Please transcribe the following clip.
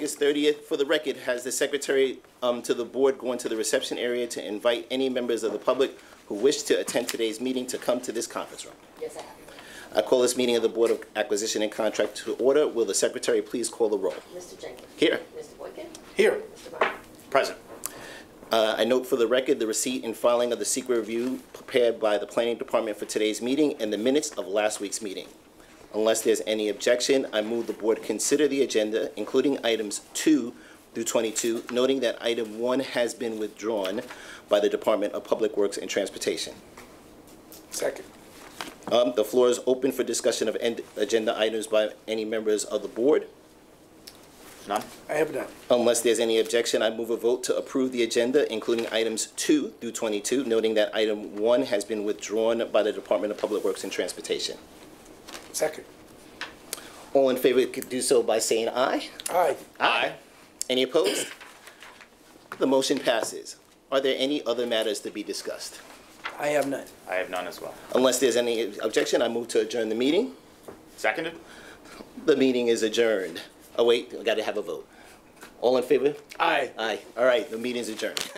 August 30th. For the record, has the secretary um, to the board going to the reception area to invite any members of the public who wish to attend today's meeting to come to this conference room? Yes, I have. I call this meeting of the Board of Acquisition and Contract to order. Will the secretary please call the roll? Mr. Jenkins. Here. Mr. Boykin. Here. Mr. Brown. Present. Uh, I note for the record the receipt and filing of the SEQR review prepared by the planning department for today's meeting and the minutes of last week's meeting. Unless there's any objection, I move the board consider the agenda, including items two through twenty-two, noting that item one has been withdrawn by the Department of Public Works and Transportation. Second. Um, the floor is open for discussion of end, agenda items by any members of the board. None? I have none. Unless there's any objection, I move a vote to approve the agenda, including items two through twenty-two, noting that item one has been withdrawn by the Department of Public Works and Transportation. Second. All in favor could do so by saying aye. Aye. Aye. Any opposed? The motion passes. Are there any other matters to be discussed? I have none. I have none as well. Unless there's any objection, I move to adjourn the meeting. Seconded? The meeting is adjourned. Oh, wait, I gotta have a vote. All in favor? Aye. Aye. All right, the meeting's adjourned.